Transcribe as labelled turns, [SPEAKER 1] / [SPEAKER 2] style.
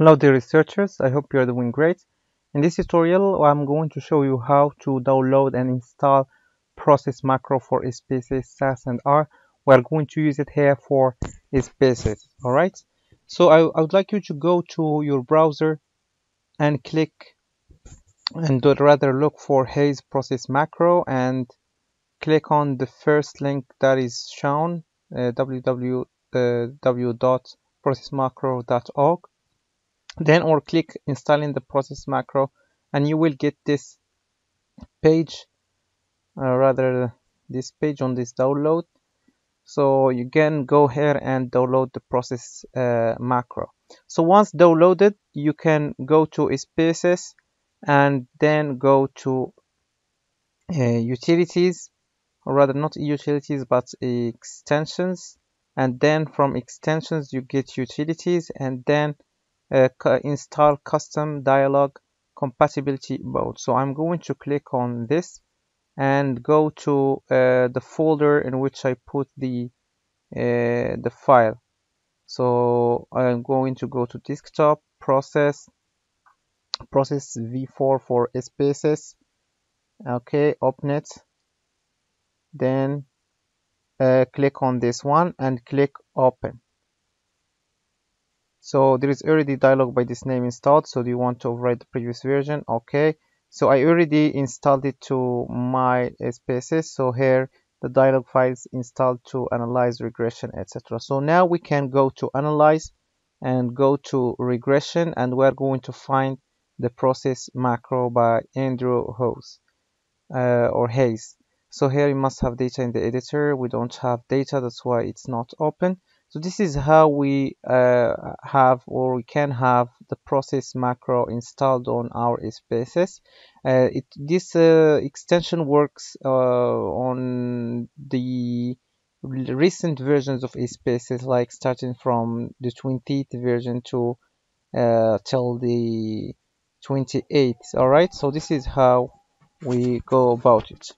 [SPEAKER 1] Hello dear researchers, I hope you are doing great. In this tutorial I'm going to show you how to download and install process macro for SPSS, SAS and R. We are going to use it here for SPSS, alright? So I, I, would like you to go to your browser and click and would rather look for Hayes process macro and click on the first link that is shown uh, www.processmacro.org then or click installing the process macro and you will get this page uh, rather this page on this download. So you can go here and download the process uh, macro. So once downloaded you can go to SPSS and then go to uh, utilities or rather not utilities but extensions. And then from extensions you get utilities and then install custom dialog compatibility mode. So I'm going to click on this and go to uh, the folder in which I put the uh, the file. So I'm going to go to desktop process process v4 for SPSS. Okay open it. Then uh, click on this one and click open so there is already dialog by this name installed so do you want to override the previous version? Okay. So I already installed it to my SPSS so here the dialog files installed to analyze regression etc so now we can go to analyze and go to regression and we're going to find the process macro by Andrew Hose uh, or Hayes. So here you must have data in the editor. We don't have data that's why it's not open so this is how we uh, have or we can have the process macro installed on our SPSS. Uh, it, this uh, extension works uh, on the recent versions of SPSS like starting from the 20th version to uh, till the 28th alright so this is how we go about it